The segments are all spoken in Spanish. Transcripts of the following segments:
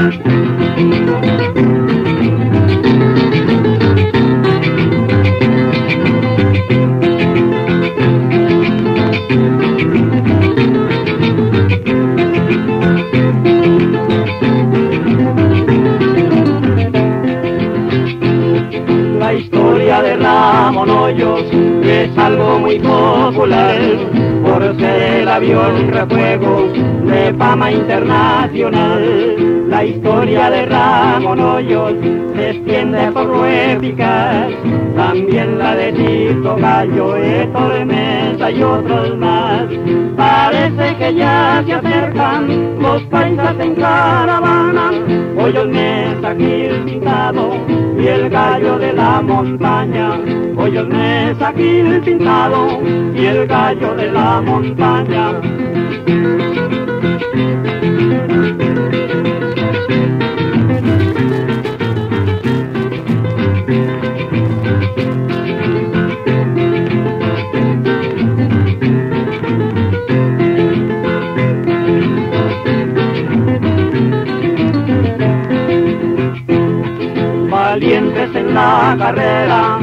La algo muy popular por ser el avión refuego de fama internacional. La historia de Ramón Hoyos se extiende por Ruépicas, también la de Tito Gallo, Héctor Mesa y otros más. Parece que ya se acercan los paisas en caravana, Hoyos Mesa, Gil Pintado y el gallo de la montaña. Hoyos Mesa, Gil Pintado y el gallo de la montaña. Valientes en la carrera,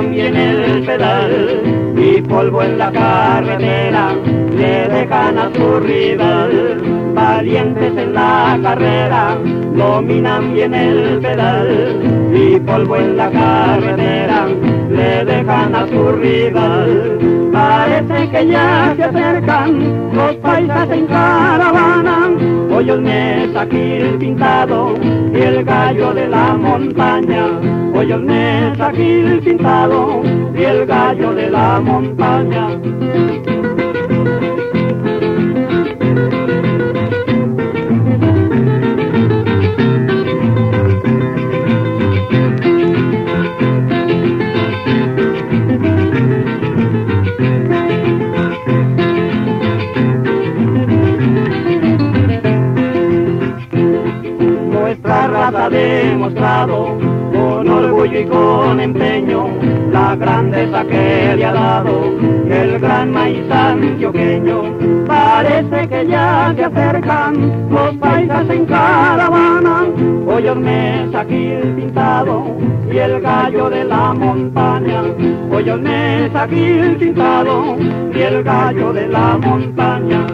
bien el pedal y polvo en la carretera le dejan a su rival. Valientes en la carrera, dominan bien el pedal y polvo en la carretera le dejan a su rival. Parece que ya se acercan los paisas en caravana, hoyos mesa, el pintado y el gallo de la montaña. Hoyos mesa, el pintado y el gallo de la montaña. Demostrado con orgullo y con empeño la grandeza que le ha dado el gran maíz antioqueño. Parece que ya se acercan los paisas en caravana, hoyos mesa aquí el pintado y el gallo de la montaña. Hoyos mesa aquí el pintado y el gallo de la montaña.